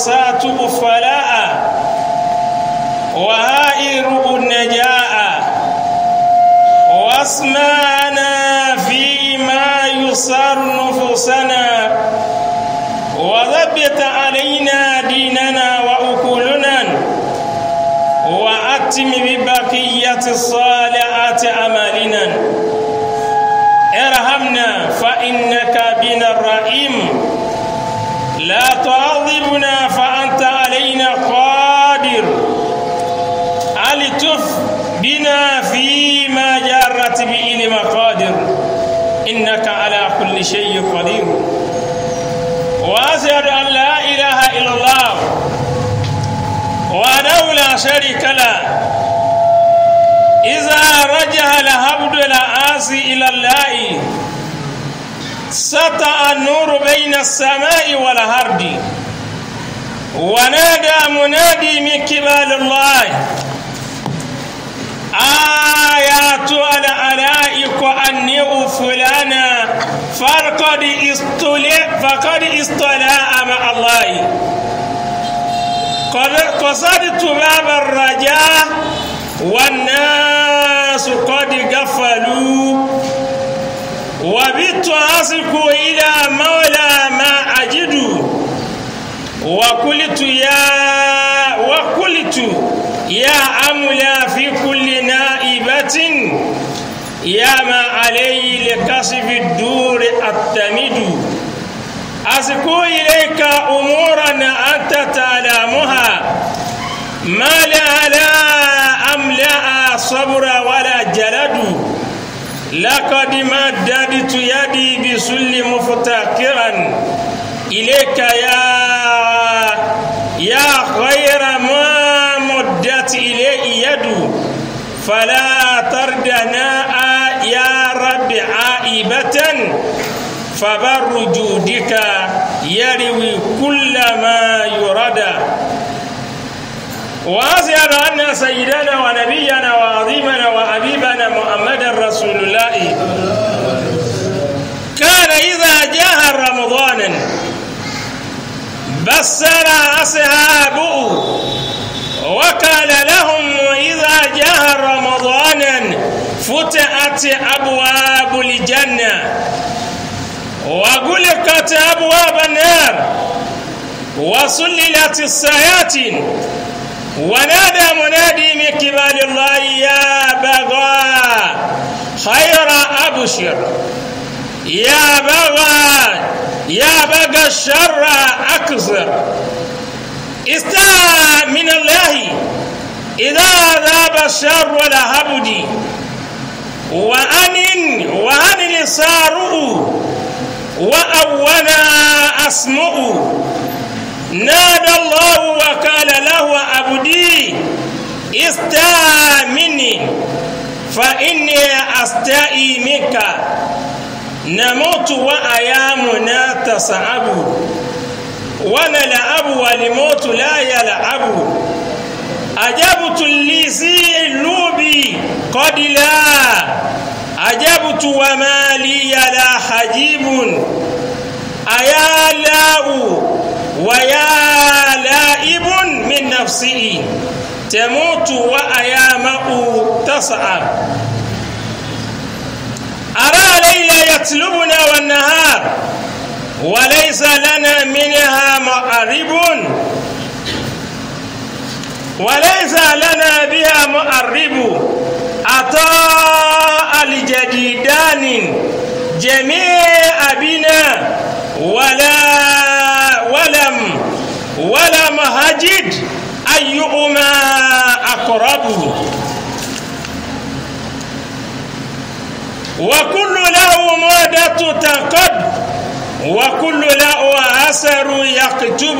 واوساته فلاء وهائره النجاء. واسمعنا فيما يسر نفوسنا. وثبت علينا ديننا وأكلنا. وأتم ببقية الصالحات أمالنا يصيبنا فأنت علينا قادر ألتف بنا فيما جرت به المقادر إنك على كل شيء قدير وأشهد أن لا إله إلا الله وأنه لا شريك له إذا رجع العبد العاصي إلى الله سطع النور بين السماء والأرض ونادى منادي من قبل الله. آيات الألائك أني فلانا فقد استلع فقد استلع مع الله. قصدت باب الرجاء والناس قد غفلوا. وبت أصلك إلى مولى ما أجد. وقلت يا وقلت يا أملا في كل نائبة يا ما علي لكشف الدور التمد أسكو إليك أمورا أنت تعلمها. ما لا لا أملا صبر ولا جلد. لقد مددت يدي بسل مفتكرا إليك يا يا خير ما مدت إليه يد. فلا تردنا يا رب عائبة. فبر جودك يروي كل ما يرد. وأشهد أن سيدنا ونبينا وعظيمنا وحبيبنا محمد رسول الله. كان إذا جاء رمضان. بسر أصحابه وقال لهم إذا جاء رمضان فتحت أبواب الجنة وغلقت أبواب النار وسللت السياتين. ونادى منادي من قبل الله يا بغى خير أبشر. يا بغى يا بغى الشر أكثر. استاء من الله إذا ذاب الشر لهبدي وأن وأن لصاره وأونا أسمع نادى الله وقال له عبدي استاء مني فإني أستائي منك. namutu wa ayamuna tasaabu. Wa nalaabu walimotu la yalaabu. Ajabutu lizi lubi kodila ajabutu wa maliya la hajibun ayalau wayalaibun min nafsihi tamutu wa ayamau tasaab ara ليلى يطلبنا والنهار وليس لنا منها مقرب وليس لنا بها مقرب أطاء الجديدان جميع بنا ولا ولم ولم هجد أيهما أقرب وكل له مادة تنقد وكل له أثر يكتب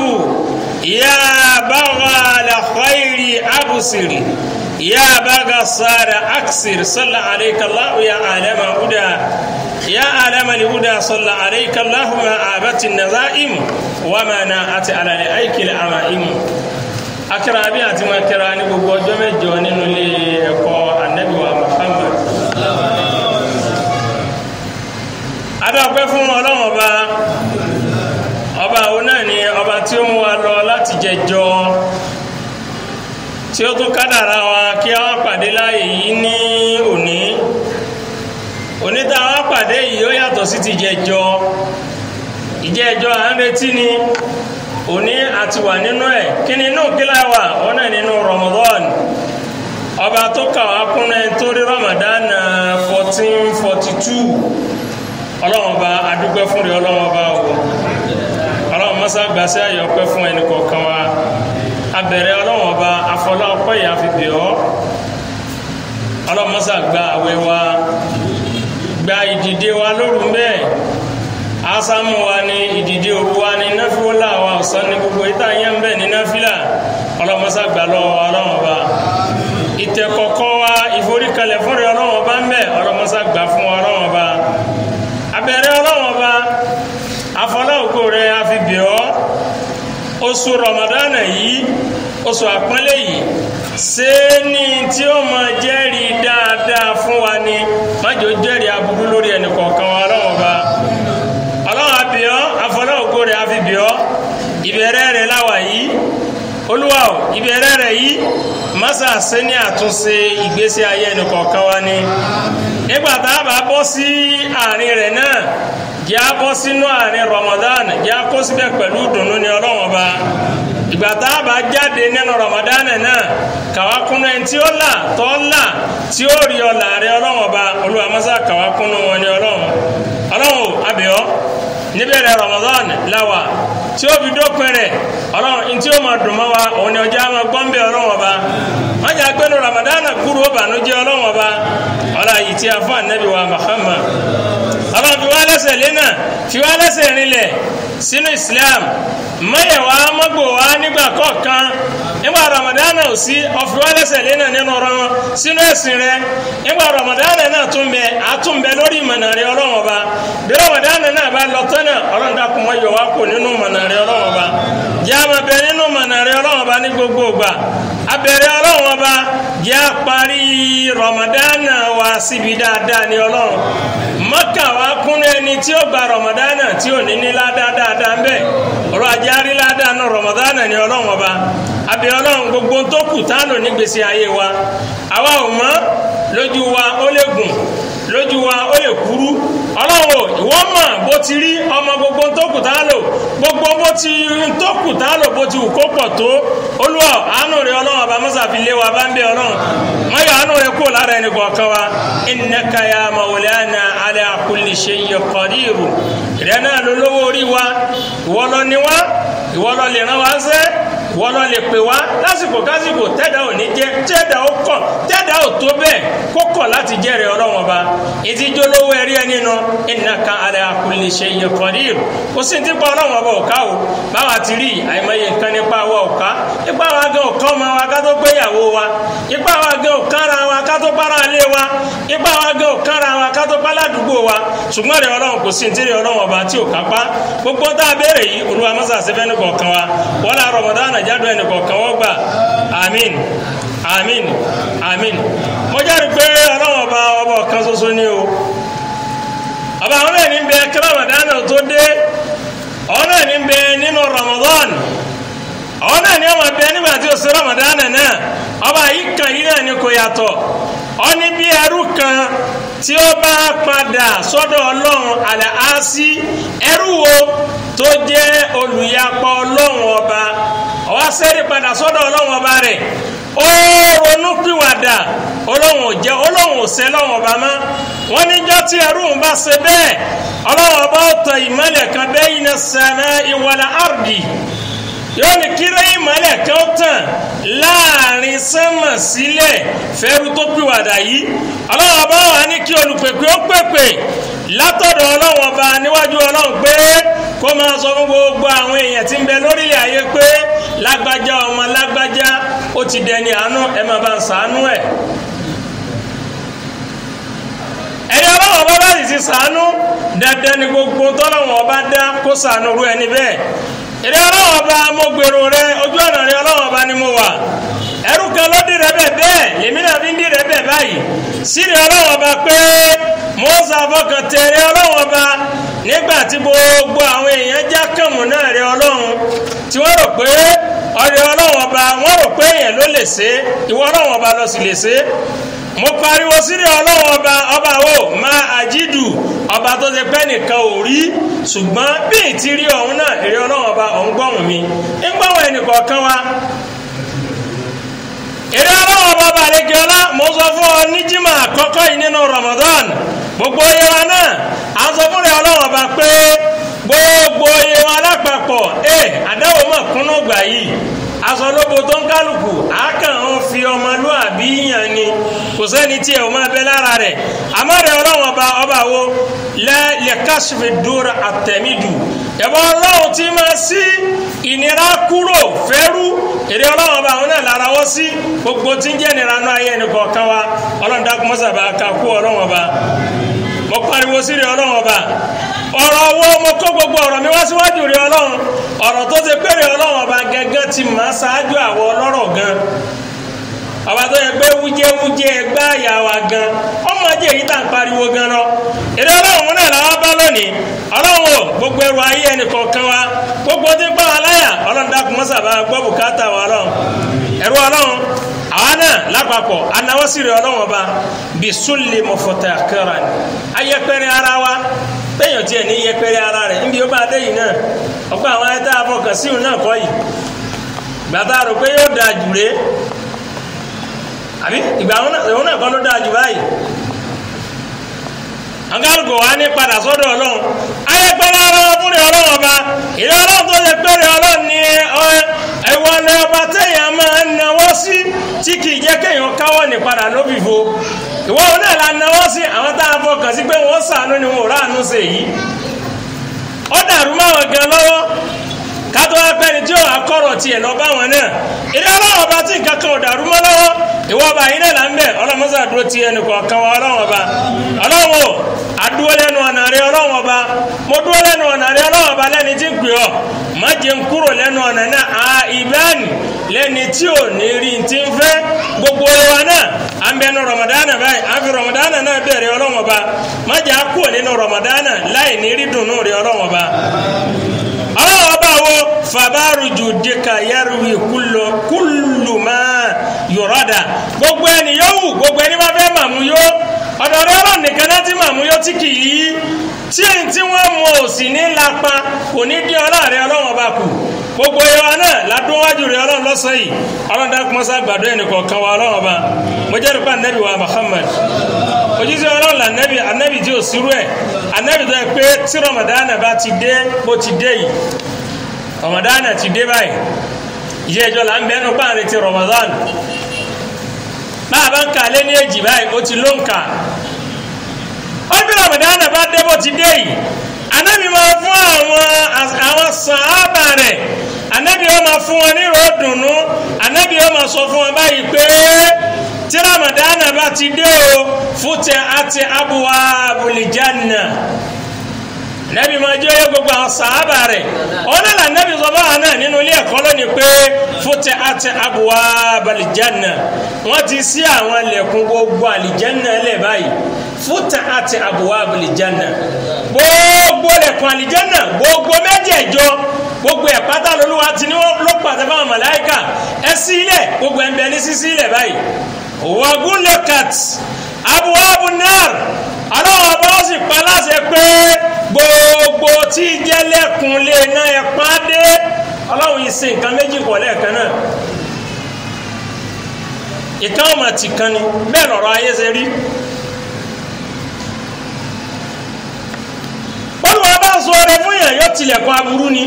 يا بغى لخير أبصر يا بغى صار أكسر صلى عليك الله يا عالم هدى يا عالم الهدى صلى عليك الله ما آبت النظائم وما ناءت على لأيك الأمائم أكرابي أتما كراني بوجو مجو ننو لي adáwọ̀pẹ́ fún ọlọ́run ọba. Ọba òun náà ni ọba tí ó ń wa lọ láti jẹjọ tí ó tún kádàrá wa kí a wá pàdé láàyè yìí ní òní. Òní wá pàdé yìí ó yàtọ̀ sí ti jẹjọ. Ìjẹjọ à ń retí ni. Òní àti wà nínú ẹ̀. Kí ni inú kílá wà? Òun náà nínú Ramadan. Ọba tó kà wá kún ẹni tó Ramadan uh, fourteen forty two ọlọ́run bá adúgbẹ́ fún rẹ ọlọ́run bá o. Ọlọ́run mọ́sá gbàṣẹ́ àyè ọpẹ́ fún ẹnì kọ̀ọ̀kan wa? Abẹ̀rẹ̀ ọlọ́run ọba afọlá ọpẹ́ yìí àfihàn ọ́. Ọlọ́run mọ́sá gba àwẹ̀ wa? Gba ìdìde wa lóru mẹ́ẹ̀ asámù wa ni ìdìde òru wa ni náfíwọ́lá wa ọ̀sán ni gbogbo ìta yẹn ń bẹ̀ ní náfílà. Ọlọ́run mọ́sá gbà lọ́wọ́ ọlọ́run ọba? Ìtẹ̀kọ̀kọ́ wa ìforíkalẹ̀ fúnra ọlọ́run ọba ń bẹ̀. Ọlọ́run mọ́sá gbà fún ọlọ́run ọba ìbẹ̀rẹ̀ ọlọ́run ọba afọláòkó rẹ àfibẹ̀ ọ́. Oṣù rọmọdánà yìí oṣù àpọ́nlé yìí ṣé ní tí ó máa jẹ́rìí dáadáa fún wa ni? Májò jẹ́rìí aburú lórí ẹnì wa ọlọ́run ọba. Ọlọ́run àbẹ̀ ọ́ afọláòkó rẹ àfibẹ̀ ọ́. Ìbẹ̀rẹ̀ rẹ láwà yìí. Olúwa ò ìbẹ̀rẹ̀ rẹ yìí masa ṣe ní àtúnṣe ìgbésí ayé ẹnì wa ni nígbà tá a bá bọ́ sí àárín rẹ̀ náà jẹ́ a bọ́ sínú àárín Ramadan jẹ́ a kó síbẹ̀ pẹ̀lú ìdùnnú ní Ọlọ́run Ọba ìgbà tá a bá jáde nínú Ramadan náà kàwá kúnú ẹni tí ó là tó là tí ó rí ọ̀là rẹ̀ Ọlọ́run Ọba Olúwa mọ́sá kàwá wọn ní Ọlọ́run Ọlọ́run abẹ́ọ́ níbẹ̀rẹ̀ Ramadan lawa, tí ó fi dópin rẹ̀ ọlọ́run tí ó máa dùn mọ́ wa òun ni ọjọ́ àwọn gbọ́nbẹ̀ ọlọ́run ọba. Wọ́n jà Ramadan kúrò ó bànújẹ́ ọlọ́run ọba. Ọlá yìí tí a fún ànábì wa Muhammad ọlọ́run fi wá lẹ́sẹ̀ lẹ́nà fi wá lẹ́sẹ̀ rinlẹ̀ sínú islam. Mọ́yẹ̀wá mọ́gbòwá nígbà kọ̀ọ̀kan. Nígbà ramadana ò sí ọ̀fi wá lẹ́sẹ̀ nínú ọ̀rọ̀ wọn. Sínú ẹ̀sìn rẹ nígbà ramadana náà tún bẹ àtúnbẹ lórí ìmọ̀nà rẹ ọlọ́run bí ramadana náà bá lọ tọ́nà ọlọ́run dákun mọ́yọ̀ wá kò nínú ìmọ̀nà rẹ ọlọ́run jẹ́ àmọ́ bẹ nínú ìmọ̀nà rẹ ọlọ́run ní gbogbo ìgbà. Abẹ̀rẹ̀ ọlọ́run ọba jẹ́ àparí ramadana wa síbi dáadáa ní ọlọ́run mọ́kà wá kún ẹni tí ó gba rọmọdánà tí ò ní ní ládáadáa ń bẹ̀ ọ̀rọ̀ ajé aríládàá náà rọmọdánà ni ọlọ́run ọba. Àbí ọlọ́run gbogbo tó kù tánù nígbèsè ayé wa àwa ò mọ̀ lójú wa ó lè gùn lójú wa ó lè kúrú. Ọlọ́run ìwọ mọ̀ bó ti rí ọmọ gbogbo tó kù tá lò. Gbogbo bó ti tó kù tá lò bó ti wù kó pọ̀ tó. Olúwa àánú rẹ ọlọ́run ọba mọ́sá fi lé wa bá ń bẹ ọlọ́run. Mọ́yọ̀ àánú rẹ kó lára ẹni kọ̀ọ̀kan wa. Innaka ya maulana ala kulli shay'in qadir. Ìrẹ́ náà lólówó orí wa. Ìwọ lọ ni lè rán wa ń sẹ́ wọ́n lọ lè pè wá. Lásìkò kásìkò tẹ́dà ò ní jẹ́ tẹ́dà ó kọ̀ tẹ́dà ò tó bẹ́ẹ̀ kó kọ̀ láti jẹ́rìí ọlọ́run ọba. Ètí jólówó ẹ̀rí ẹ nínú innaka ala kulli shay'in qadir. Kò sí ti pa ọlọ́run ọba ọ̀ká o. Báwa ti rí àìmọye nǹkan nípa wa ọ̀ká ipa wa gan ọ̀ká ọmọ wa ká tó gbéyàwó wa. Ipa wa gan ká tó para ilé wa ipá wa gé òkára wa ká tó pa wa. Ṣùgbọ́n rẹ̀ ọlọ́run kò sí ti ọlọ́run ọba tí ò kápá. Gbogbo tá a béèrè yìí olúwa mọ́sá sẹ́fẹ́ ní kọ̀ọ̀kan wa. Wọ́n lá rọ̀mọ̀dán àjádùn ẹnì kọ̀ọ̀kan wọ́n gbà. Àmín. Àmín. Àmín. Mo jẹ́rìí pé ọlọ́run ọba ọba ọ̀kan ṣoṣo ni o. Ọba àwọn ẹni bẹ kí rọ̀mọ̀dán tó dé. Ọ̀rọ̀ ẹni bẹ nínú rọ̀mọ̀dán àwọn náà ni ọmọ bẹ nígbà tí oṣù ramadana náà. Ọba yìí kan yìí náà ni kò yàtọ̀. Ọ ní bí ẹrú kan tí ó bá padà sọ́dọ̀ ọlọ́run àlàásí ẹrú wo tó jẹ́ olùyapa ọlọ́run ọba? Ọwọ́ sẹ́rí padà sọ́dọ̀ ọlọ́run ọba rẹ̀. Ó ronú pìwàdà. Ọlọ́run ò jẹ́ ọlọ́run ò sẹ́ lọ́run ọba mọ́. Wọ́n níjọ́ tí ẹrú ń bá ṣe bẹ́ẹ̀ ọlọ́run ọba ó tan ìmọ́lẹ̀ kan bẹ́yìn náà sẹ́mẹ́ ìwọlẹ̀ árdì yóò ní kíré ìmọ́lẹ̀ kan tàn láàárín sánmà sílẹ̀ fẹ́rú tó pìwàdà yìí. Ọlọ́run ọba wà ní kí olùpèpè ó pèpè látọ̀dọ̀ ọlọ́run ọba níwájú ọlọ́run pé kó máa sọ fún gbogbo àwọn èèyàn tí ń bẹ lórílẹ̀ ayé pé lágbájá ọmọ lágbájá ó ti dẹni àánú ẹ máa bá ń sàánú ẹ̀. Ẹni ọlọ́run ọba bá sì ti sàánú dandan ni gbogbo tọ́lọ́run ọba dá kó sàánú rú ẹni bẹ́ẹ̀ ìrẹ ọlọ́run ọba mo gbèrò rẹ ojú ọ̀nà rẹ ọlọ́run ọba ni mo wà. Ẹrú kan ló dì rẹ bẹ́ẹ̀ bẹ́ẹ̀ lèmi náà fi ń dì rẹ bẹ́ẹ̀ báyìí. Sírí ọlọ́run ọba pé mo ń sàfọkàn tẹ̀rẹ ọlọ́run ọba. Nígbà tí gbogbo àwọn èèyàn já kàmù náà rẹ ọlọ́run tí wọ́n rò pé ọ̀rẹ́ ọlọ́run ọba wọ́n rò pé èèyàn ló lè ṣe ìwọ ọlọ́run ọba ló sì lè ṣe mo pariwo sírí ọlọ́run ọba ọba wo máa àjídù ọba tó ṣe pẹ́ nìkan ò rí. Ṣùgbọ́n bí ìtì rí ọ̀hún náà èrè ọlọ́run ọba ọ̀hún gbọ́hùn mi. Ń gbọ́hùn ẹnìkọ̀ọ̀kan wa. Èrè ọlọ́run ọba àlejò ọlá mo sọ fún ọ ní àkọ́kọ́ yìí nínú Ramadan. Gbogbo wa náà à ń sọ fún rẹ ọlọ́run ọba pé gbogbo iye wa lápapọ̀ ẹ àdáwò mọ̀ kúnnú gbà yìí. Aṣọ lóbo tó ń kálukú àákàn fi ọmọlúàbí yàn ni. Kò sẹ́ni tí ẹ̀ ò máa bẹ lára rẹ̀. Àmọ́ rẹ̀ ọlọ́run ọba ọba wo? Lẹ́ kásìfì dúró àtẹ̀mídù ẹ̀bọ́ ọlọ́run tí máa sí ìnira kúrò fẹ́rú. Èrè ọlọ́run ọba àwọn náà lára wọ́ sí. Gbogbo tí ń jẹ́ ìnira náà ayé ẹnì wa. Ọlọ́run dákun mọ́sàbà ká kú ọlọ́run ọba mo pariwo sí rẹ̀ ọlọ́run ọba. Ọ̀rọ̀ owó mo kó gbogbo ọ̀rọ̀ mi wá síwájú rẹ̀ ọlọ́run? Ọ̀rọ̀ tó ti péré ọlọ́run ọba gẹ́gẹ́ ti máa ṣáájú àwọ̀ ọlọ́rọ̀ gan. Ọba tó yẹ pé wújẹ́wújẹ́ ẹgbẹ́ àyà wa gan. Ọmọ ajé èyí tá à ń pariwo gan lọ. Èdè ọlọ́run náà làwọn bá lónìí. Ọlọ́run o gbogbo ẹrù ayé ẹnì kọ̀ọ̀kan wa gbogbo tí pa wá láyà ọlọ́run dákun mọ́sàbá gbọ́ bùkátà wa ọlọ́run. Ẹrù ọlọ́run àwa náà lápapọ̀ anáwọ́sí rẹ̀ ọlọ́run ọba bisulli mọ̀fọ̀tà kẹra ni ayẹpẹrẹ ara wa péyàn tiẹ̀ ní yẹpẹrẹ ara rẹ̀ níbi ó bá dé yìí náà ọ̀pọ̀ àwọn ẹ̀dá afọkàn síhùn náà kọ́ yìí gbàtà rò pé yóò da jù rè àbí ìgbà òun náà kọ́ ló da jù báyìí àgàlùkò wa ní padà sọ́dọ̀ ọlọ́run. Ayẹpẹrẹ wa fúnni ọlọ́run ọba. Ìdá ọlọ́run tó ṣe pẹ́rẹ ọlọ́run ní ẹ̀wọ̀n ọba téèyàn máa ń nawọ́ sí tí kì í jẹ́ kéèyàn káwọ́ ní padà lóbìfo ìwọ náà la sí àwọn tá a fọkàn sí pé wọ́n sànú ni wọn ò ráàánú ṣe yìí. Ó dàrú máwọn gan lọ́wọ́ kátó wá pẹ́ni tí ó wà kọ́rọ̀ tiẹ̀ lọ bá wọn náà. Ìdí ọlọ́run ọba tí nǹkan kan ò dàrú mọ́ lọ́wọ́ ìwọ ọba yìí náà là ń bẹ̀. Ọlọ́mọsá dúró ti ẹnì kọ̀ọ̀kan wa ọlọ́run ọba. O adúró lẹ́nu ọ̀nà rẹ ọlọ́run ọba. Mo dúró lẹ́nu ọ̀nà rẹ ọlọ́run ọba lẹ́ni tí ń pè ọ́. Má jẹ́ ń kúrò lẹ́nu ọ̀nà náà. À ìbáàní lẹ́ni tí ò ní rí ti ń fẹ́. Gbogbo wa náà à ń bẹnu rọmọdánà báyìí. À rọmọdánà náà bẹ̀rẹ̀ ọlọ́run ọba. Má jẹ́ á nínú rọmọdánà láì ní rí dùnú rẹ ọlọ́run ọba. Ọba wo fàbárùjù dìkà kúlù máa yọ̀rọ̀dà gbogbo ẹni wù gbogbo ẹni máa fẹ́ màmú yó. Ọ̀dọ̀ rẹ ọlọ́run nìkan náà ti màmú yó tí kì í tí èyí tí wọ́n mú òsì ní lápá kò ní dín ọlá rẹ ọlọ́run ọba kù. Gbogbo ìwà náà ládùnwájú rẹ ọlọ́run lọ́sàn yìí. Ọlọ́run dákun mọ́sá gbàdúrà ẹnì kọ̀ọ̀kan wa ọlọ́run ọba. Mo jẹ́ nípa anabi wa Muhammad. Òjíṣẹ́ ọlọ́run là anabi anabi tí ò sírú ẹ̀. Anabi tó yẹ pé tí Ramadana bá ti dé bó ti dé yìí Ramadana ti dé báyìí. Ìyá ìjọ là ń bẹ́ẹ̀ nípa àrètí Ramadan. Bá a bá ń kà lé ní èjì báyìí ó ti ló ń kà. Wọ́n bí Ramadana bá dé bó ti dé yìí anabi máa fún àwọn àwọn sàábà rẹ̀. Anabi ó máa fún wọn ní ròdùnú anabi ó máa sọ fún wọn báyìí pé tí Ramadana bá ti dé o fútẹ àti abuwa abulijanna nabi máa jẹ́ oyè gbogbo àwọn sàábà rẹ̀. Ọ̀nà là nabi sọ báwa náà nínú ilé ẹ̀kọ́ lónìí pé fútẹ àti abuwa abulijanna wọ́n ti ṣí àwọn ilẹ̀kùn gbogbo àlìjanna lẹ̀ báyìí. Fúta àti àbúwá àbúlìjánà gbogbo lẹ̀kùn àlìjánà gbogbo mẹ́jẹ̀ẹ̀jọ gbogbo ẹ̀ pátá lolúwa ti ní ló pàṣẹ fáwọn màláìkà ẹ sí ilẹ̀ gbogbo ẹ̀ ń bẹ ní sísí ilẹ̀ báyìí. Wọ́gùn lẹ́kàt àbúwá àbúnáàr ọlọ́wọ́ bá sì gbogbo tí jẹ́ lẹ́kùn lè ná ẹ̀ pàdé ọlọ́run yìí ṣe nǹkan méjì pọ̀ lẹ́ẹ̀kan náà. Ìkan ọmọ tìkan ni bẹ́ẹ̀ lọ̀rọ̀ ayé ṣe rí. Olùwà bá sọ rẹ fún yẹn yóò ni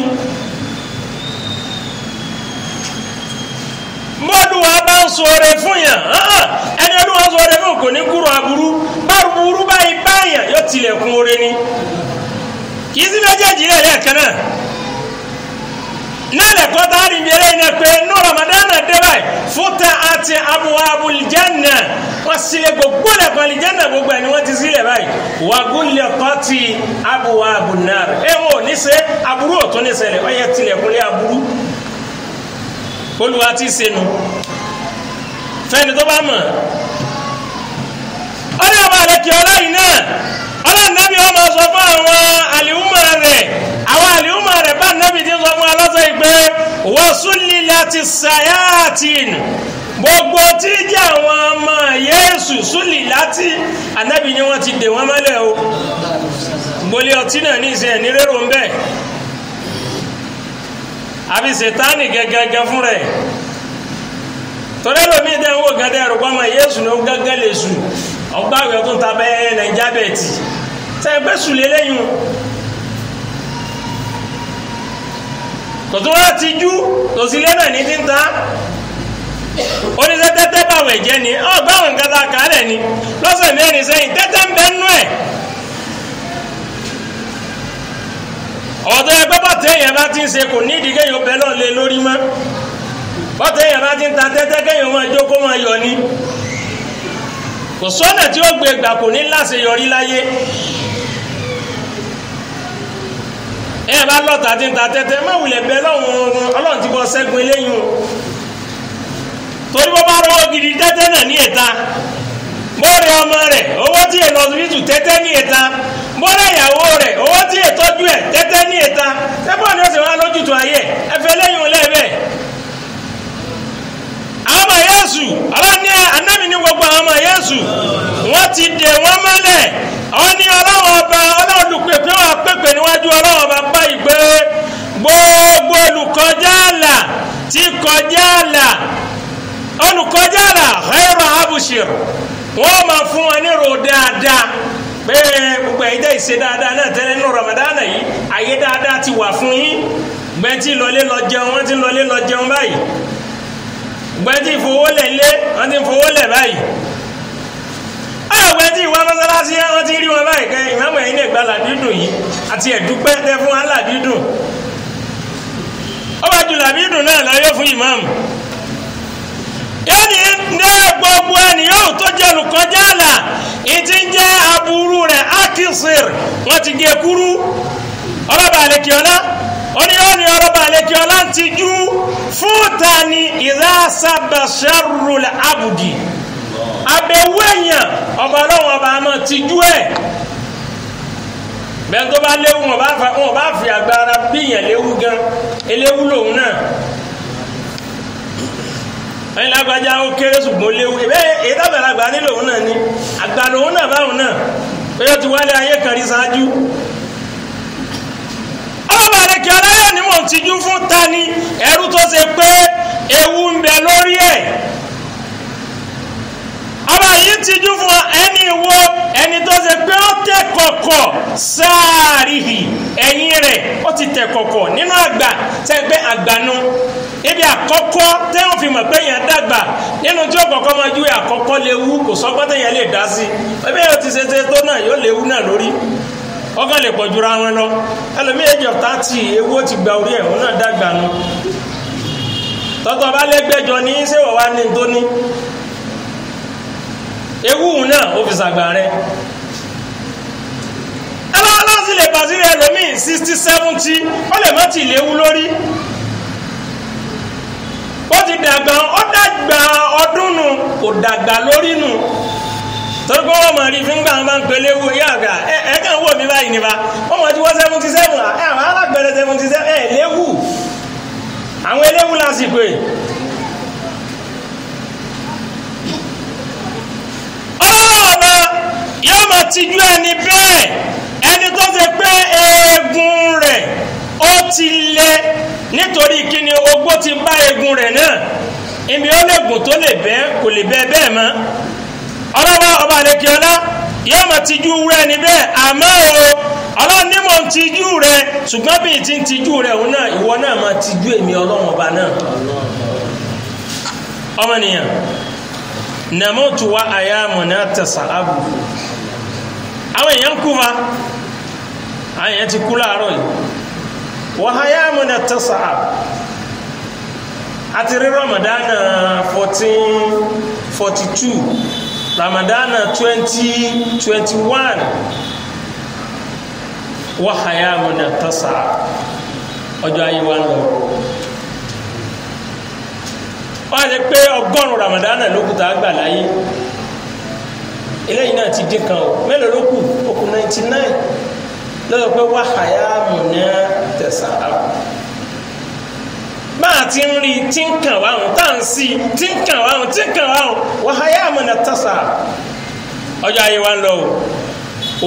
bọ́ọ̀lù wa bá ń sọ̀rọ̀ fún yàn. Ẹni ọdún wa sọ̀rọ̀ fún kò ní kúrò aburú. Bárúburú báyìí báyàn yóò tilẹ̀kùn oore ni? Kì í sí méjèèjì rẹ̀ lẹ́ẹ̀kan náà. Nílẹ̀ kọ́tà àrìnbẹ̀rẹ̀ yìí náà pé nù Ramadan dé fúta àti abwabul janna. Wọ́n sílẹ̀ gbogbo lẹ́kọ̀ọ́ àlìjánà gbogbo ẹ̀ ni wọ́n ti sílẹ̀ báyìí. Wàgúnlẹ̀ kọ́tì abwabun nar ẹ̀ wọ́n ò ní ṣe aburú òtún ní ṣẹlẹ̀ wọ́n yẹ tilẹ̀kùnlé aburú olùwà ti senu fẹ́ni tó bá mọ̀. Ọdún ọba àlẹkì ọlọ́yìn náà. Ọlọ́run nàbí ọmọ sọ fún àwọn àlìhùmọ̀ rẹ̀. Àwọn àlìhùmọ̀ rẹ̀ bá nàbí ti sọ fún alọ́sọ ìpè wọ́sùlì láti sàyáàtìn gbogbo tí jẹ́ àwọn ọmọ yéésù súlì láti ànábì ni wọ́n ti dè wọ́n mọ́lẹ̀ o. Gbolé ọtí náà ní ìsìn ní rérò ń àbí sètáni gẹgẹgẹ fún rẹ. Torí ẹlòmí dẹ ń wò gẹdẹ ẹrù kọ́ ọmọ yéésù ní ó gẹ́gẹ́ lè sùn. Ọgbà àwẹ̀ tó ń ta bẹ́ẹ̀ nàìjà bẹ́ẹ̀tì sẹ́yìn pé sùn lélẹ́yìn? Tòtún wá ti jú tòsí lẹ́nà ní ti ń ta. Oníṣẹ́ tẹ́tẹ́ báwẹ̀ jẹ́ ni? Ọgbà àwọn nǹkan ni. Lọ́sẹ̀ mẹ́rin sẹ́yìn tẹ́tẹ́ ń bẹ́ nú ẹ̀. Ọ̀dọ́ yẹn bá ti ń ṣe kò ní ìdí kéèyàn bẹ́ẹ̀ lọ́n lé lórí mọ́. Bọ́tẹ́ yẹn bá ti ń ta tẹ́tẹ́ kéèyàn máa jókòó máa yọ ni. Kò sọ́nà tí ó gbé gbà kò ní láṣeyọrí láyé. Ẹ bá lọ́ta ti ń ta tẹ́tẹ́ má wulẹ̀ bẹ́ẹ̀ lọ́hùn ọlọ́run ti bọ́ sẹ́gun eléyìí o. Torí bó bá rọwọ́ gidi tẹ́tẹ́ náà ní ìta bọ́ọ̀rẹ̀ ọmọ rẹ̀ owó tí èlò ọ̀sibítù tẹ́tẹ́ ní ìta bọ́ọ̀rẹ̀ ìyàwó rẹ̀ owó tí ètọ́jú ẹ̀ tẹ́tẹ́ ní ìta. Tẹ́bọ̀ ni ó sì wá lójútu ayé? Ẹ̀fẹ́ lẹ́yìn olẹ́ẹ̀bẹ̀. àwọn ọmọ yẹ́sù ọlọ́ni anábì ní gbogbo àwọn ọmọ yẹ́sù wọ́n ti dè wọ́n mọ́lẹ̀. Àwọn ní ọlọ́wọ́ ọba ọlọ́ọ̀dùpẹ̀ pé wọ́n pèpè níwájú ọlọ́wọ́ ọba báyìí pé gbogbo olùkọjá àlà ti kọjá àlà. Olùkọjá àlà khayra abushir wọ́n máa fún wọn ní ro dáadáa pé gbogbo ẹ̀yin tẹ́ ìṣe dáadáa náà tẹ́lẹ̀ nínú Ramadan yìí ayé dáadáa ti wà fún yín. Gbẹ́ntì lọlé lọ jẹun wọ́n ti lọlé lọ jẹun báyìí. Gbẹ́ntì ìfowólẹ̀ lé wọ́n ti fowólẹ̀ báyìí. Ayọ̀ gbẹ́ntì ìwà mọ́sálásí wọ́n ti rí wọn báyìí. Kẹ́ ìmáàmù ẹ̀yin lè gba làbídùn yìí. Àti ẹ̀dúpẹ́ tẹ́ fún wa làbídùn ó bá ju làbídùn náà lọ yóò fún ìmáàmù yẹ́nì ní gbogbo ẹni yóò tó jẹ́ olùkọjá àlà ìtí ń jẹ́ aburú rẹ̀ akínsìr wọ́n ti gé kúrú. Ọlọ́ba àlekíọ́lá oníyọ́ni ọlọ́ba àlekíọ́lá ti jú fún tani ìdásàbàṣẹ́rù abùdì abẹ́wò èèyàn ọba ọlọ́run ọba àmọ́ ti jú ẹ̀. Bẹ́ẹ̀ tó bá léwu wọn bá fi agbára bíyàn léwu gan eléwu lòun náà ẹyin lágbájá ó kéré ṣùgbọ́n léwu ẹ èyí tábàlágbà nílò òun náà ni àgbàdo òun náà báwọn náà ó ti wálé ayé kan rí ṣáájú. ọlọ́ba àdèkè ọláyà ni mò ń tijú fún tani ẹrú tó ṣe pé ewu ń bẹ lórí ẹ̀. Ọba yìí tijú fún ẹni wo ẹni tó ṣe pé ó tẹ kọ̀kọ̀ sáàrìhì ẹ̀yìn rẹ̀ ó ti tẹ kọ̀kọ̀ nínú àgbà. Sẹ́yìn pé àgbànú ibi àkọ́kọ́ tẹ́wọ̀n fi mọ̀ pé yẹn dàgbà nínú tí ó kọ́kọ́ máa ju àkọ́kọ́ léwu kò sọ́gbọ́n tẹ̀yẹ lè dá sí. Ẹbí yóò ti ṣe ṣe tó náà yóò léwu náà lórí. Ọkàn lè pọ̀ jura wọn lọ. Ẹlòmíì age of thirty ewu ti gba orí ẹ̀ wọn náà dàgbà nu. Tọ́tọ́ bá lẹ́gbẹ́jọ ní ṣéwọ̀ wá ní tó ewu náà ó fi ṣàgbà rẹ̀. Ẹlọ́wọ́ sì lè bàtí sixty seventy ó lè má ti léwu lórí. Ó ti dàgbà ó dàgbà ọdún nù kò dàgbà lórí nù. Torí pé wọ́n mọ̀ rí wọn bá ń pèlè ewu yá àgbà ẹ kàn wò mí báyìí nípa wọ́n mọ̀ tí wọ́n seventy seven ẹ àwọn alágbẹ̀rẹ̀ seventy seven ẹ léwu. Àwọn eléwu lásìkò yìí. Yóò máa tijú ẹni bẹ́ẹ̀. Ẹni tó ṣe pé eegun rẹ̀ ó ti lẹ nítorí kíni ogbó ti bá eegun rẹ̀ náà. Ibi ó lè gùn tó lè bẹ́ kò lè bẹ́ bẹ́ẹ̀ mọ́. Ọlọ́wọ́ ọba àlekè ọlá yóò máa tijú rẹ̀ ní bẹ́ẹ̀. Àmọ́ o ọlọ́run ní mò ń tijú rẹ̀ ṣùgbọ́n bí ti ń tijú rẹ̀ òun náà ìwọ náà máa tijú èmi ọlọ́run ọba náà. Ọmọnìyàn namutu wa ayamuna tasa'abu àwọn èèyàn kú fa àwọn ti kú láàárọ̀ yìí. Wa ayamuna tasa'abu àti rí ramadana fourteen forty two ramadana twenty twenty one wa ayamuna tasa'abu ọjọ́ ayé wa ń lọ. Wọ́n á lè pé ọgọ́rùn-ún ramadana ló kù tá a gbà láyé eléyìí náà ti dín kan o. Mélòó ló kù? Ó kù ninety nine lọ́dọ̀ pé wàhálà múná tẹ̀sán àbò máa ti ń rí tí ń kàn wá hàn tá à ń sí tí ń kàn wá hàn tí ń kàn wá hàn wàhálà múná tẹ̀sán ọjọ́ ayé wa ń lọ o.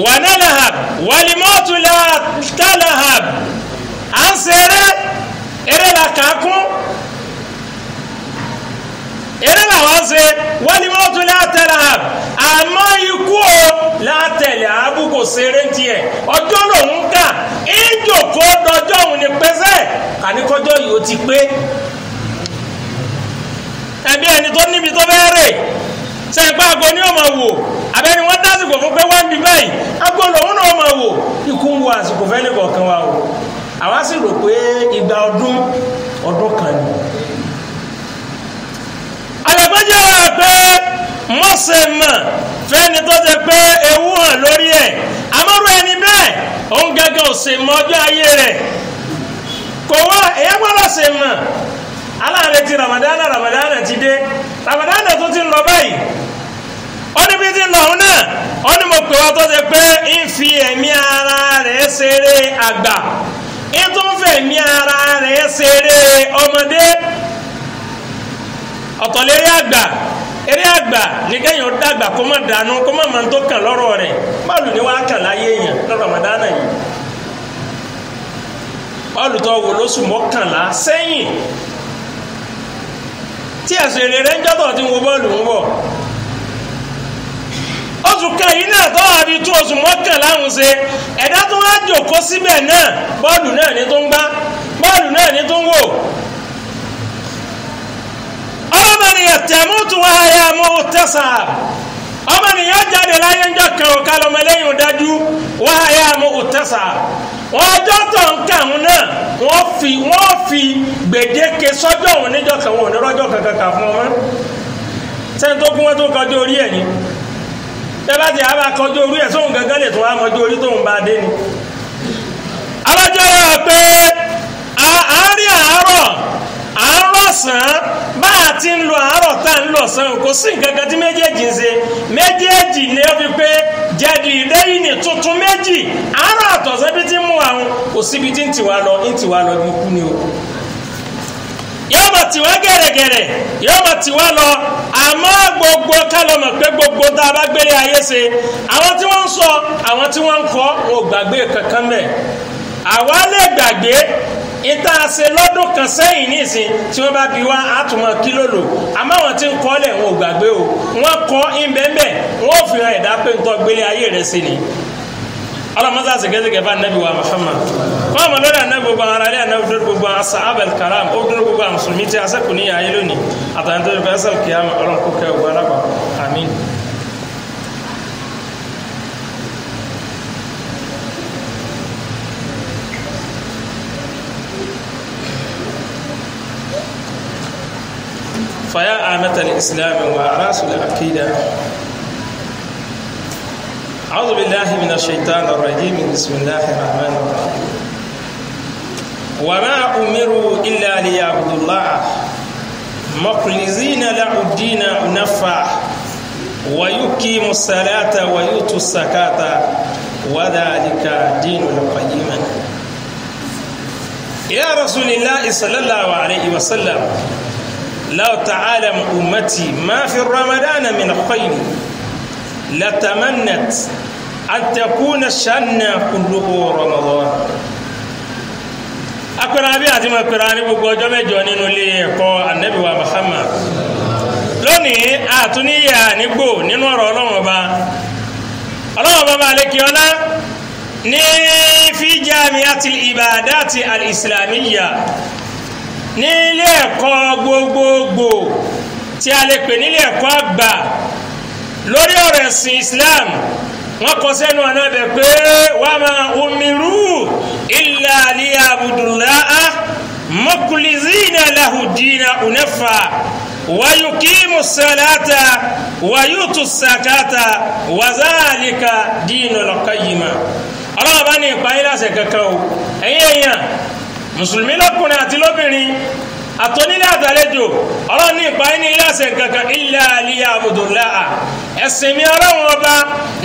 Wà nálàhàb wàlímọ́tò látàlàhàb à ń ṣe eré. La kà á kún eré làwọn ṣe wọ́n ní wọ́n tún látẹ̀lẹ̀ àb àmọ́ ikú o látẹ̀lẹ̀ àbú kò ṣeré ń tiẹ̀ lòun kà ìjòkó dọjọ́ òun ní pẹ́sẹ́ kàníkọ́jọ́ yìí ó ti pé ẹbí ẹni tó níbi tó bẹ́ẹ̀ rè pé aago ni ó wò abẹ́ni wọ́n dásìkò fún pé wọ́n bí báyìí aago lòun náà máa wò ikú ń wo àsìkò fẹ́ ní kọ̀ọ̀kan wa o àwa sì rò pé ìgbà ọdún ọdún kan ni àgbẹ̀gbẹ́jẹ́ wà pé mọ́sẹ̀ mọ̀ fẹ́ni tó ṣe pé ewu hàn lórí ẹ̀. Amọ́rú ẹni bẹ́ẹ̀ òun gẹ́gẹ́ ò ṣe mọ ọjọ́ ayé rẹ̀. Kò wá èyí gbọ́dọ̀ ṣe mọ̀. Aláàrẹ ti ramadana ramadana ti dé. Ramadana tó ti ń lọ báyìí. Ó ní bí ti ń lọ òun náà. Ó ní mo pè wá tó ṣe pé ń fi ẹ̀mí ara rẹ̀ ṣeré àgbà. Ń tún fẹ̀mí ara rẹ̀ ṣeré ọmọdé ọ̀tọ̀ lérí àgbà. Eré àgbà ní kéèyàn dàgbà kó má dànù kó má máa tó kàn lọ́rọ̀ rẹ̀. Bọ́ọ̀lù ni wàá kàn láyé èèyàn lọ́rọ̀ Ramadana yìí. Bọ́ọ̀lù tó wò lóṣù mọ́kànlá sẹ́yìn. Tí ẹ̀sùn èrè rẹ̀ ń jọ́tọ̀ tí ń wo bọ́ọ̀lù ń bọ̀ oṣù kan yìí náà tó wà bí tún oṣù mọ́kànlá ń ṣe. Ẹ̀dá tó wá jòkó síbẹ̀ náà bọ́ọ̀lù náà ní tó ń gbá. Bọ́ọ̀lù náà ní tó ń wò tẹ̀mútu wá ya mú tẹ̀sà ọmọnìyàn jáde láyé ń jọ kan ò kálọ̀ mẹ́lẹ́yìn dájú wá ya mú tẹ̀sà wọ́n ọjọ́ tó ń kàwọn náà wọ́n fi wọ́n fi gbèdéke sọ́jọ́ òun níjọ́ kan wọn kankan kà fún ọmọ sẹ́ni tó kún wọn tó kọjú orí ẹ̀ ni. Bá ti àbá kọjú orí ẹ̀ sóhun gangan lè tún wá mọjú orí tóun bá dé ni. abájọ́ yà pé àárín àárọ̀ sàn bá a ti ń lo àárọ̀ tá a ń lọ sàn kò sí nǹkan kan tí méjèèjì ń ṣe. Méjèèjì ni ó fi pé jáde lẹ́yìn ní tuntun méjì. Àárọ̀ àtọ̀sẹ́ bí ti mú àwọn kò síbi tí ń tiwa lọ ń tiwa lọ bí kú ni o. Yóò máa tiwa gẹ̀rẹ̀gẹ̀rẹ̀ yóò máa tiwa lọ. Àmọ́ gbogbo kálọ̀ mọ̀ pé gbogbo tá a bá gbélé ayé ṣe àwọn tí wọ́n ń sọ àwọn tí wọ́n ń kọ́ wọn ò gbàgbé kankan mẹ́ àwa lè gbàgbé ìta ṣe lọ́dún kan sẹ́yìn nísìn tí wọ́n bá bi wá àtúmọ̀ kílò lò. Àmọ́ àwọn tí ń kọ́ lẹ̀ wọn ò gbàgbé o. Wọ́n kọ́ ìbẹ́ẹ̀bẹ́ wọ́n ò fi hàn ẹ̀dá pé ń tọ́ gbélé ayé rẹ̀ sí ni. Ọlọmọsá sẹgẹsẹgẹ fún anabi wa muhammad. Àwọn lórí anabi gbogbo àwọn aráàlú anabi lórí gbogbo àwọn sahaba karam ó dúró gbogbo àwọn mùsùlùmí tí a sẹkù ní ayé lónìí. Àtàwọn tó fẹ́ sẹ́l kìyàmù ọlọ́run kó kẹ́ ọgbà alábà àmín. فيا آمة الإسلام وأراس العقيدة. أعوذ بالله من الشيطان الرجيم. بسم الله الرحمن الرحيم. وما أمروا إلا ليعبدوا الله. مخلصين له الدين نفع. ويقيموا الصلاة ويؤتوا الزكاة. وذلك دين القيم. يا رسول الله صلى الله عليه وسلم. law تعلم ummati ما في رمضان من khayri latamannat an takuna shanna kulluhu ramadan akpẹrẹ bí àti mọ pẹrẹ ní gbogbo ọjọ́ mẹ́jọ nínú ilé ẹ̀kọ́ anabi wa muhammad. Lónìí àtúnyà nígbò nínú ọ̀rọ̀ Ọlọ́run ọba. Ọlọ́run ọba bá lékè ọlá ní fi jami'atil ibadati al-islamiyya ní ilé ẹ̀kọ́ gbogbogbò tí a lè pè nílé ẹ̀kọ́ àgbà. Lórí ọ̀rọ̀ ẹ̀sìn Islam wọ́n kọ sẹ́nu ọ̀nà bẹ̀ pé wa ma umiru illa liya'budullaha mukhlisina lahu dina unafa wa yuqimu salata wa yutu sakata wa zalika dinul qayyima. Ọlọ́run bá ní ìpáyé láṣẹ kankan o. Ẹ̀yin èèyàn mùsùlùmí lọ́kùnrin àti lóbìnrin àtọ́nílé àtàlejò ọlọ́run ní ìpáyé ní láṣẹ kankan illa liya'budullaha. Ẹ̀sìn mi ọlọ́run ọba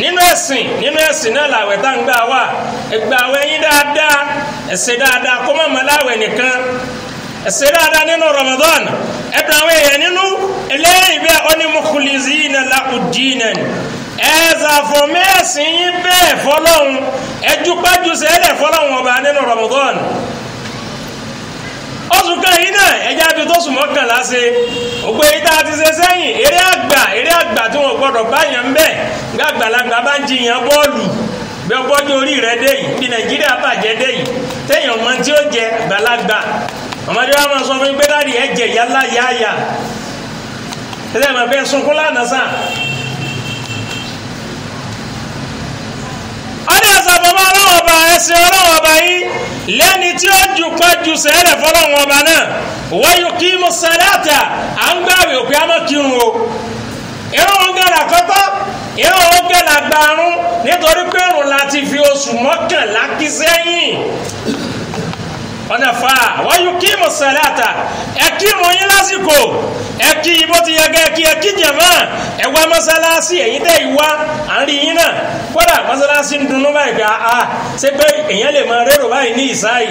nínú ẹ̀sìn nínú ẹ̀sìn náà làwẹ̀ tá ń gbà wá. Ẹgbà àwẹ̀ yín dáadáa ẹ̀sìn dáadáa kó má mọ́ láwẹ̀ nìkan. Ẹ̀sìn dáadáa nínú Ramadan. Ẹ̀dùn àwọn èèyàn nínú eléyìí bí ọ ní mukhlisina lahu dinan ẹ̀ẹ́dà fún mẹ́sìn yín bẹ́ẹ̀ fọlọ́run. Ẹjú oṣù kan yìí náà ẹja fi tó sùn mọ́kànlá ṣe ògbé yìí tá a ti ṣe sẹ́yìn eré àgbà eré àgbà tí wọn gbọdọ̀ bá yàn ń bẹ̀ gbàgbàlagbà bá ń jiyàn bọ́ọ̀lù. Bí ọgbọ́jú orí rẹ dé yìí bí Nàìjíríà bàjẹ́ dé yìí téèyàn mọ tí ó jẹ gbàlagbà ọmọdé wa máa sọ fún mi pé dáàdi ẹ jẹ yálà yáàyà tẹ́lẹ̀ máa fẹ́ sunkún lánàá sàn. Ọdẹ àṣàbọ̀mọ́ ọlọ́wọ́ ọba ẹsẹ̀ ọlọ́wọ́ ọba yìí. Lẹ́ni tí ó ju pẹ́jù sẹ́lẹ̀ fọlọ́wọ́ ọba náà wáyù kí mo sẹ́lẹ̀tà à ń gbàwé òkè àmọ́ o. Irun wọn gẹ́nà kọ́kọ́ irun wọn nítorí pé irun láti fi oṣù mọ́kànlá kí sẹ́yìn ọ̀nà fa wáyù kí mo sẹ́lẹ̀tà ẹ kírun yín lásìkò. Ẹ kí ti yẹ kẹ́ kí ẹ kí ẹ wá mọ́sálásí ẹ̀yin tẹ́ ìwá à yín náà. Kódà mọ́sálásí ń dunnú báyìí ká a ṣe pé èèyàn lè máa rérò báyìí ní ìsáyì?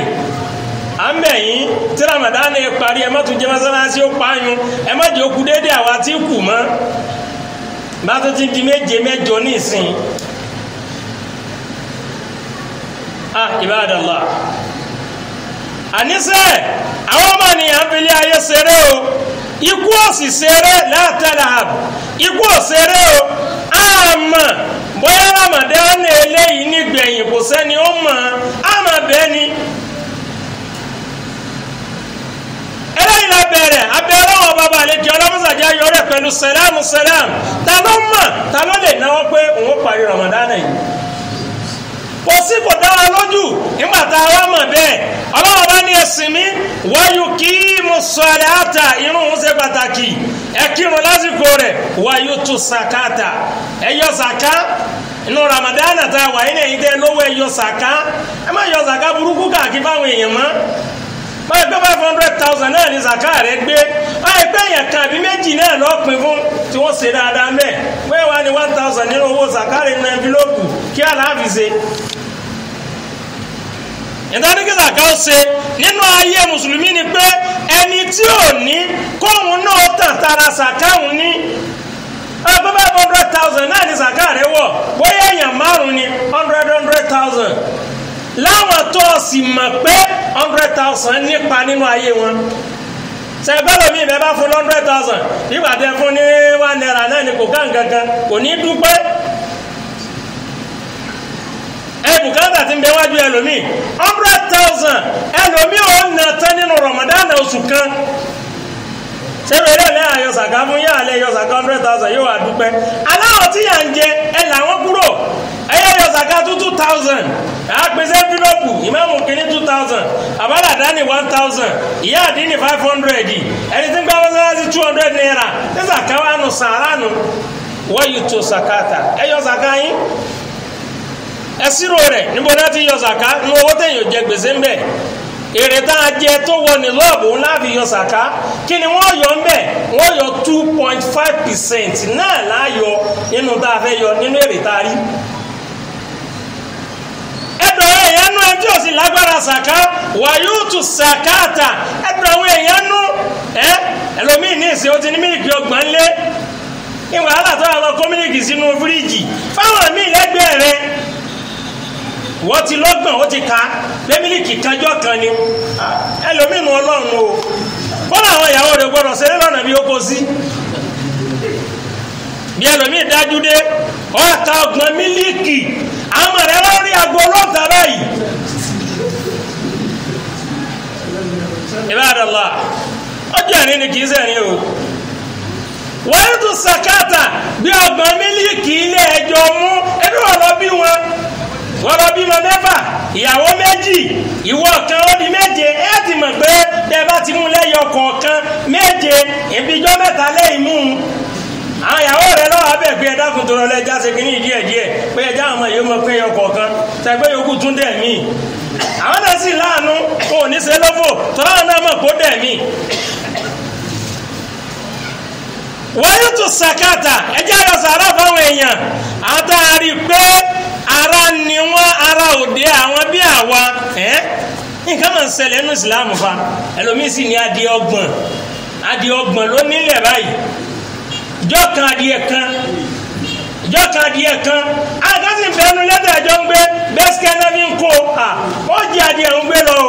À ń tí Ramadan ẹ parí ẹ má tún jẹ mọ́sálásí ó pààyàn. Ẹ má jẹ́ okú déédéé àwa tí kù mọ́. Bá tó ti di méje mẹ́jọ ní ìsìn. Ah ibadallah àníṣe àwọn ọmọ nìyàn fi lé ayé ṣeré o. Ikú òsì ṣeré látàlá ikú òṣèré o. Àmọ́ bóyá Ramadan eléyìí nígbẹ̀yìn kò sẹ́ni ó mọ̀. Àmọ́ bẹ́ẹ̀ ni. Eléyìí la bẹ̀rẹ̀. Abẹ́rẹ́ wọn bàbá àlejò ọlọ́mọsàjà yọrẹ pẹ̀lú sẹlámù sẹlámù ta ló mọ̀? Ta ló lè náwó pé òun parí Ramadan yìí kò sí kò dá wa lójú nígbà tá a wá mọ̀ bẹ́ẹ̀. Ọlọ́wọ́ bá ní ẹ̀sìn mi wáyú kí mo sọ ẹ̀ àtà irun òun ṣe pàtàkì. Ẹ kírun lásìkò rẹ̀ wáyú tó sàkáàtà ẹ yọ sàká. Inú Ramadan tá a wà yín tẹ́ lówó ẹ yọ sàká. Ẹ má yọ sàká burúkú káàkiri fáwọn èèyàn mọ́. Báyìí pé five hundred thousand náà ní sàká rẹ gbé. Báyìí pé èèyàn kan àbí méjì náà lọ́ọ́ pin fún tí wọ́n ṣe dáadáa mẹ́ẹ̀. Bóyá wà ní one thousand nínú owó sàká rẹ nínú ẹnfílọ́pù kí ṣe ìdánikẹ́sà kan ṣe nínú ayé mùsùlùmí ni pé ẹni tí ò ní kóhun náà tàn tara sàkáhùn ní five hundred thousand náà ní sàká rẹ̀ wọ̀ bóyá èèyàn márùn-ún ni hundred hundred thousand. Láwọn tó o sì mọ̀ pé hundred thousand nípa nínú ayé wọn. Sẹgbẹ́lò mi ìbẹ́ bá fún hundred thousand? Nígbà tẹ fún ní one naira náà ni kò ká nǹkan kan kò ní dúpẹ́ ẹ ti ń bẹ wájú ẹlòmíì. hundred thousand ẹlòmíì ò nà tán nínú Ramadan oṣù kan. Sẹ́wọ̀n eré ilé ayọ̀ sàká fún yá alẹ́ yọ sàká hundred thousand yóò wà dúpẹ́. Aláwọ̀ tí yà ń jẹ ẹ làwọn kúrò. Ẹyẹ yọ sàká two thousand. Àpèsè envelope ìmáàmù kìíní two thousand. Àbálàdá ní one thousand. Ìyá àdínní five hundred. Ẹni tí ń gbá mọ́sálásí two hundred naira. Ní sàká wà nù sàrà nù? Wọ́n yìí tó sàkáàtà ẹ yọ sàká yín ẹsírò rẹ̀ níbo náà ti yọ sàká? Ní owó téèyàn jẹ gbèsè ń bẹ. Èrè tá a jẹ tó wọ ní lọ́ọ̀bù ńlá fi yọ sàká. Kí ni wọ́n yọ ń bẹ̀? Wọ́n yọ two point five percent. Náà láàyọ nínú tá a fẹ́ yọ nínú èrè tá a rí. ẹ̀dọ̀ èèyàn nú ò sì lágbára sàká. Wàyúùtù sàkáàtà. Ẹ̀dọ̀ àwọn èèyàn nú. Ẹ ẹlòmíì ní ìsìn ó ti ní mílíkì ọgbọ̀n lé. Ìwà àlàtọ̀ àwọn kọ́mílíkì sínú fíríjì. Fáwọn míì lẹ́gbẹ̀ẹ́ rẹ̀ wọ́n ti lọ́gbọ̀n ó ti ka. Lẹ́mílìkì kanjọ́ kan ni. Ẹlòmínú ọlọ́run o. Wọ́n làwọn ìyàwó rẹ̀ gbọ́dọ̀ ṣeré lọ́nà bí ó kó sí. Bí ẹlòmíì dájú dé ọ̀ọ́ta ọgbọ̀n mílíkì. Àwọn rẹ̀ wọ́n rí aago ọlọ́ta báyìí. Ibadallah. Ọjọ́ ẹ̀rín ni kì í sẹ́rin o. Wọ́n tún sàkátà bí ọgbọ̀n mílíkì ilé ẹjọ́ mú wọn wọ́n lọ bímọ mẹ́fà ìyàwó méjì ìwọ kan ó di méje. Ẹ ti mọ̀ pé bẹ́ẹ̀ bá ti mú lẹ́yọ kọ̀ọ̀kan méje ìbíjọ́ mẹ́ta lẹ́yìn mú un. Àwọn ìyàwó rẹ lọ́wọ́ abẹ́ pé ẹ̀dá kun tó lọ lẹ́jà ṣe kínní díẹ̀ díẹ̀ pé ẹja àwọn èèyàn mọ̀ pé ẹyọ kọ̀ọ̀kan. Tẹ̀gbẹ́ yòókù tún dẹ̀ mí. Àwọn náà sì láàánú kò ní ṣe lọ́fọ̀. Tọ́lá náà mọ̀ kó dẹ̀ mí wọ́n tún sàkátà ẹjẹ́ àyọ̀ sàrà fáwọn èèyàn. Àtàrí pé ara ni wọ́n ara òde àwọn bí àwa. Ẹ́ nǹkan máa ń ṣẹlẹ̀ nínú ìsìlámù fa. Ẹlòmíì sì ní adìẹ ọgbọ̀n. Adìẹ ọgbọ̀n ló nílẹ̀ báyìí. Ìjọ kan adìẹ kan. Ìjọ kan adìẹ kan. Àgásì bẹnu lẹ́tà ẹjọ́ ń gbé. Bẹ́sikẹ́ náà fi ń kó. À ó jẹ adìẹ ń gbé lọ.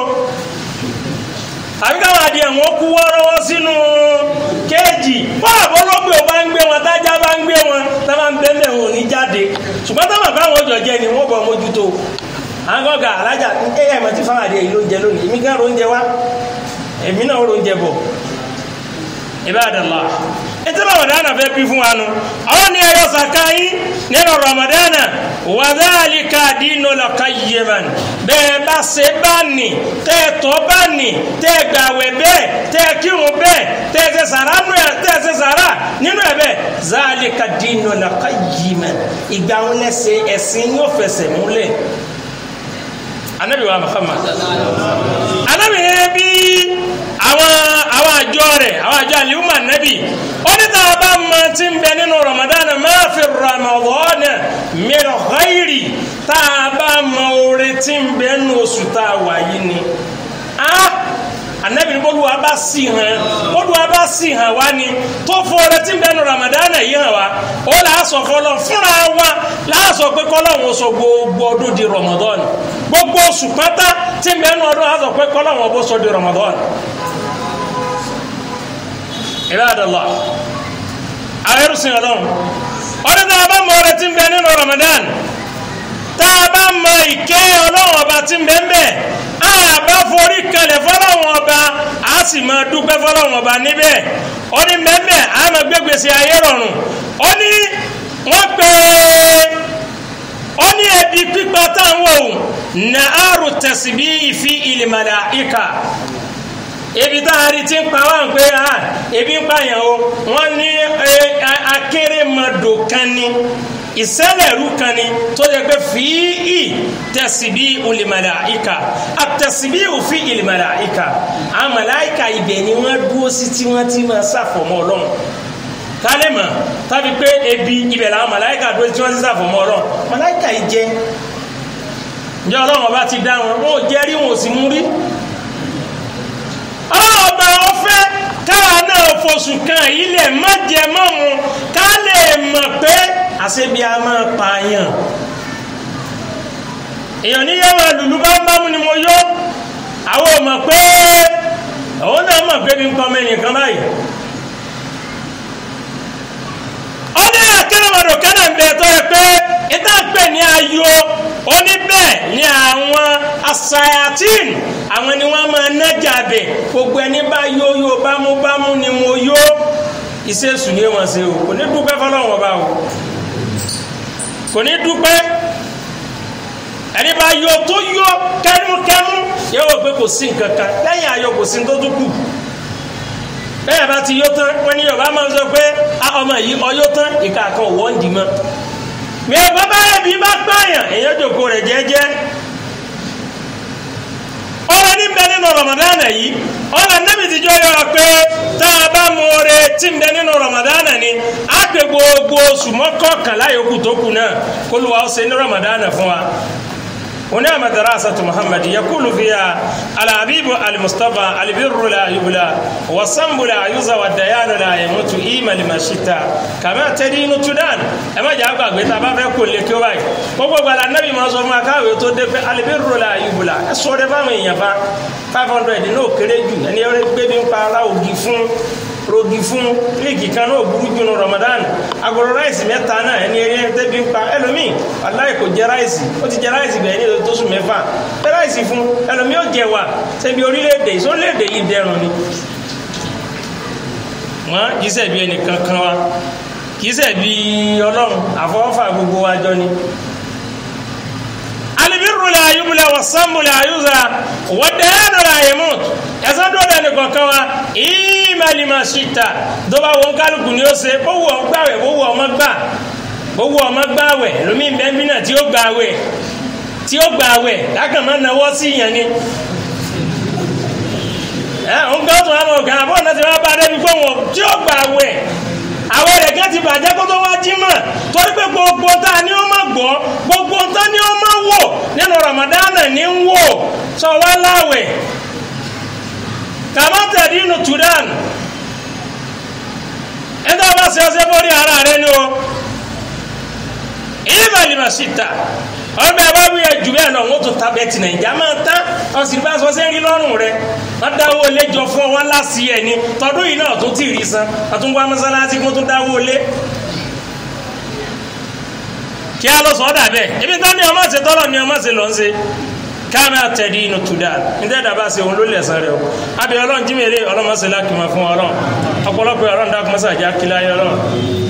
Àbí káwọn adìẹ wọn kú wọ́rọ́wọ́ sínú kéèjì wọ́n àbọ̀lọ́gbẹ̀ ò bá ń gbé wọn tájá bá ń gbé wọn tá bá ń bẹ́ mẹ́ wọn ò ní jáde. Ṣùgbọ́n tá bàbá àwọn ọjọ́ jẹ ni wọ́n bọ̀ mójútó. Àwọn gọ́gà alájà ẹ ẹ̀ mọ̀ tí fáwọn adìẹ yìí ló ń jẹ lónìí. Èmi gán ló ń jẹ wá. Èmi náà ló ń jẹ bọ̀. Ibadallah. Ètò Ramadan fẹ́ bí fún wa nu àwọn ní ẹyọ sàká yín nínú Ramadan. Wa dhalika dinul qayyiman. Bẹ́ẹ̀ bá ṣe bá nì tẹ́ tọ́ bá nì tẹ́ gbàwẹ̀ bẹ́ẹ̀ tẹ́ kírun bẹ́ẹ̀ tẹ́ ṣe sàrà nù ẹ̀ tẹ́ ṣe sàrà nínú ẹ̀ bẹ́ẹ̀. Dhalika dinul qayyiman ìgbà wọn lẹ́sẹ̀ ẹ̀sìn yóò fẹsẹ̀ múlẹ̀? Anabi wa Muhammad. Anabi yẹn bí àwọn àwọn àjọ rẹ̀ àwọn àjọ àlìhùmà nẹ́bì ó ní a bá mọ tí ń bẹ nínú Ramadan máa fi Ramadan ghairi tá a bá mọ oore ń bẹ nínú oṣù tá a wà yìí ni anabi bolu wa bá sì hàn bolu wa bá sì hàn wá ni. Tó fọrẹ tí ń bẹ nínú Ramadan yìí hàn wá ó là á sọ fọlọ fúnra wa là á sọ pé kọlọ́hún sọ gbogbo ọdún di Ramadan. Gbogbo oṣù pátá tí ń bẹ nínú ọdún á sọ pé kọlọ́hún ọbọ sọ di Ramadan. Ibadallah. Àwọn ọdún tá a bá mọ ọrẹ tí bẹ nínú Ramadan tá a bá mọ ìkẹ́ ọlọ́run ọba tí ń bẹ ń bẹ a bá forí kalẹ̀ fọlọ́run ọba a sì máa dúpẹ́ fọlọ́run ọba níbẹ̀. Ó ní mẹ́mẹ́ a máa gbé ayé rọrùn. Ó ní wọ́n pè é ó ní ẹbí pípa táwọn òun nàárù tẹ̀síbí ìfi ìlìmàlà ìkà ebi tá a rí ti ń pa wá ń pé ah ebi ń pààyàn o. Wọ́n ní akérèmọdò kan ni ìṣẹ̀lẹ̀rú kan ni tó yẹ pé fìí tẹ̀síbí olèmọ̀lá ìka àtẹ̀síbí òfin ìlèmọ̀lá ìka àwọn màláìka ibẹ̀ ni wọ́n dúró sí tí wọ́n ti máa ṣàfọ̀mọ́ ọlọ́run. Kálẹ̀ mọ̀? Tàbí pé ebi ibẹ̀ làwọn màláìka dúró sí tí wọ́n ti ṣàfọ̀mọ́ ọlọ́run. Màláìka yìí jẹ́. Ǹjẹ́ ọlọ́run ọba ti dá wọn? Wọn ò jẹ́ rí wọn ò sì mú rí. Ọba ọfẹ káwa náà fosùn kan lè má jẹ mọ́ mu ká lè mọ̀ pé àṣebi a máa pààyàn èèyàn ní yẹ́wọ̀n lùlù bá ń bá mu ni mo yó àwọn ò mọ̀ pé òun náà mọ̀ pé bí n kọ́ mẹ́rin kan báyìí. ó ní akérèmọdò kánà ń bẹ tó yẹ pé pè ní ayọ̀ ó ni àwọn asayatin àwọn ni wọ́n máa nájà bẹ̀ gbogbo ẹni bá yó yó bámúbámú ni mo yó. Iṣẹ́ sùn ní wọn ṣe o kò ní dúpẹ́ fọlọ́wọ́n bá o. Kò ní dúpẹ́. Ẹni bá yọ tó yọ kẹmúkẹmú yóò wọ pé kò sí nǹkan kan. Lẹ́yìn ayọ̀ kò sí tó tún bẹ́ẹ̀ bá ti yọ tán wọ́n ní yorùbá máa ń sọ pé ọmọ yìí ọyọ tán ìka kan wọ́ ń dì mọ́ mi ò bá báyẹ̀ bí bá pààyàn èèyàn jòkó rẹ̀ jẹ́jẹ́. Ọ̀rọ̀ ní bẹ nínú Ramadan yìí. Ọ̀rọ̀ níbi tí jọ yọ pé tá a bá mú oore tí ń bẹ nínú Ramadan ni á pè gbogbo oṣù mọ́kànlá yòókù tó kù náà. Kó lu wa ó ṣe ní Ramadan fún wa. ونعم دراسة محمد يقول فيها الحبيب المصطفى البر لا يبلى والصنب لا يزى والديان لا يموت إيما لما شئت كما تدين تدان أما جاء بقى بيتا بقى كل كواي gbogbo gbala nabi ma sọ fún akáwé tó dé pé alibirru la yubla ẹ sọ de fáwọn èèyàn fa five hundred ní òkèrè jù ẹni ẹrẹ gbé bí ń pa ara ògì fún rogi fún líìkì kan náà burú jù ní Ramadan. Agolo ráìsì mẹ́ta náà ẹni ẹrẹ tẹbi ń pa ẹlòmíì. Aláì kò jẹ ráìsì. Ó ti jẹ ráìsì bẹ́ẹ̀ ní tó sùn mẹ́fà. Ẹ ráìsì fún? Ẹlòmíì ó jẹ wà. Ṣebí orílẹ̀-èdè ìsọ̀rílẹ̀-èdè yìí dẹrùn ni? Wọn kì í ṣẹ̀bi ẹnìkan kan wa. Kì í ṣẹ̀bi ọlọ́run àfọwọ́fà gbogbo wa jọ ni. Alibiru la ayubula wa sambu la ayuza wa dayanu la yemut ẹ̀san dọ́ bẹ́ẹ̀ nìkan kan wa ìmàlìmọ̀ síta tó bá wọn kálukú ni ó ṣe bó wù ọ́ gbàwẹ̀ bó wù ọmọ gbà bó wù ọmọ gbàwẹ̀ lómi bẹ́ẹ̀ bí náà tí ó gbàwẹ̀ tí ó gbàwẹ̀ lákàn máa náwó sí yẹn ni ẹ ń gbọ́ tó wà lọ gàn àbọ̀ náà ti wá bá débi pé wọn tí ó gbà wẹ̀ àwọn ẹ̀rẹ̀ kan ti bàjẹ́ kó tó wá jí mọ̀. Torí pé gbogbo tá a ní ó má gbọ́ gbogbo tá a ní ó má wò nínú Ramadan ní ń wò. Sọ wá láwẹ̀. Kàmá tẹ̀dí inú Sudan. Ẹ tó bá ṣe ọṣẹ bórí ara rẹ ni o ìbàlìmọ̀ síta ọbẹ̀ bá wí ẹjù bẹ́ẹ̀ lọ wọ́n tún tabẹ̀ tì nàìjíríà máa tán. Ọ̀sìn bá sọ sẹ́ńrí lọ́rùn rẹ̀. Wọ́n dáwọ́ ilé jọ fún ọ wọn láti ẹ̀ ní tọdún yìí náà tó tì rí san. Àtúngbò amọ́sálásí kó tún dáwọ́ ilé. kí á lọ sọ ọ́ dàbẹ̀ ibi tá ni ọmọ ṣe tọ́lọ̀ ni ọmọ ṣe lọ́ ṣe káàmì àtẹ̀dí inú tùdà níta ìdàbà ṣe òun ló lẹ̀sán rẹ̀ o? Àbí ọlọ́run jí mi eré ọlọ́mọṣẹ́ lákìmọ̀ fún ọlọ́run. Ọ̀pọ̀lọpọ̀ ọlọ́run dákúmọ́sá jà kíláyé ọlọ́run.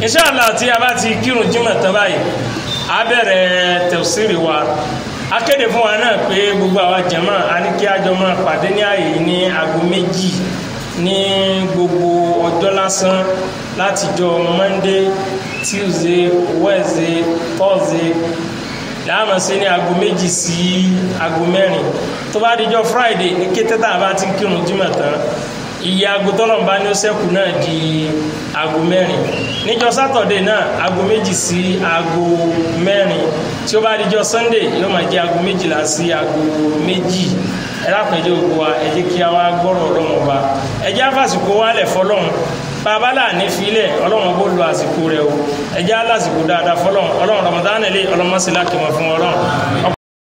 Inṣàlá tí a bá ti kírun jímọ̀ tán báyìí a bẹ̀rẹ̀ tẹ̀síìrì wa. Akéde fún wa náà pé gbogbo àwa jẹ̀mọ́ a ní kí a jọ máa pàdé ní ààyè ní aago méjì ní gbogbo ọjọ́ lásán láti jọ monday tuesday wednesday thursday láàmú sí ní aago méjì sí aago mẹ́rin. Tó bá dijọ́ friday ní kété tá a bá ti kírun jímọ̀ tán iye aago tọ́lọ̀mbá ní ó náà di aago mẹ́rin. Níjọ́ sátọ̀dé náà aago méjì sí aago mẹ́rin. Tí ó bá dijọ́ sunday yóò máa jẹ́ aago méjìlá sí aago méjì. Ẹlápẹ̀jẹ́ gbogbo wa ẹ jẹ́ kí a wá gbọ́rọ̀ ọlọ́run ẹ jẹ́ àfàsìkò wálẹ̀ fọlọ́run bàbá láàní filẹ̀ ọlọ́run bó lo àsìkò rẹ̀ o. Ẹ jẹ́ alásìkò dáadáa fọlọ́run. Ọlọ́run ramadan lè ọlọ́mọsílá kìmọ̀ fún ọlọ́run